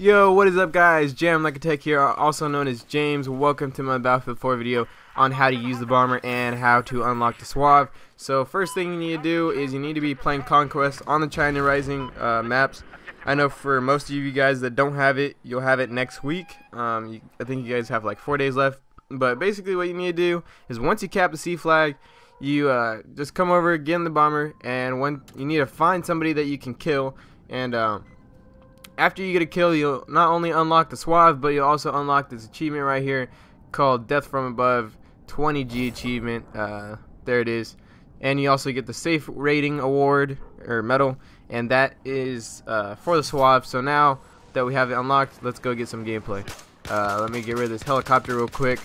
Yo, what is up guys? Jam Like a Tech here, also known as James. Welcome to my Battlefield 4 video on how to use the bomber and how to unlock the SUAV. So first thing you need to do is you need to be playing Conquest on the China Rising uh, maps. I know for most of you guys that don't have it, you'll have it next week. Um, you, I think you guys have like four days left. But basically what you need to do is once you cap the C flag, you uh, just come over, get in the bomber, and when you need to find somebody that you can kill and um, after you get a kill, you'll not only unlock the SUAV, but you'll also unlock this achievement right here called Death from Above 20G achievement. Uh, there it is. And you also get the Safe Rating Award, or medal, and that is uh, for the SUAV. So now that we have it unlocked, let's go get some gameplay. Uh, let me get rid of this helicopter real quick.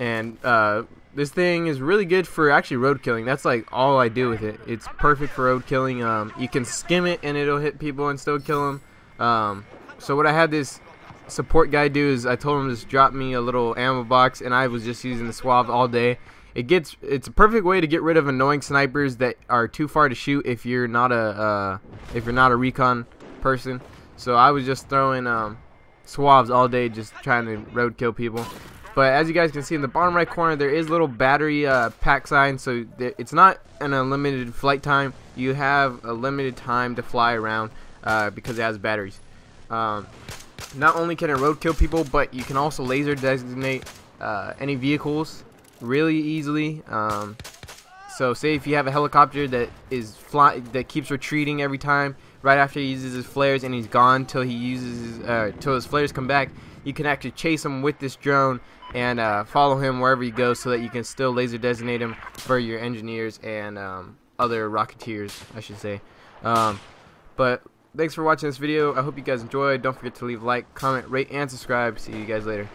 And uh, this thing is really good for actually road killing. That's like all I do with it. It's perfect for road killing. Um, you can skim it and it'll hit people and still kill them. Um, so what I had this support guy do is I told him to just drop me a little ammo box and I was just using the SUAV all day. It gets it's a perfect way to get rid of annoying snipers that are too far to shoot if you're not a uh, if you're not a recon person. So I was just throwing um, SUAVs all day just trying to road kill people. But as you guys can see in the bottom right corner, there is little battery uh, pack sign. So it's not an unlimited flight time. You have a limited time to fly around uh, because it has batteries. Um, not only can it roadkill people, but you can also laser designate uh, any vehicles really easily. Um, so say if you have a helicopter that is fly that keeps retreating every time right after he uses his flares and he's gone till he uses uh, till his flares come back, you can actually chase him with this drone and uh, follow him wherever he goes so that you can still laser designate him for your engineers and um, other rocketeers, I should say. Um, but thanks for watching this video. I hope you guys enjoyed. Don't forget to leave a like, comment, rate, and subscribe. See you guys later.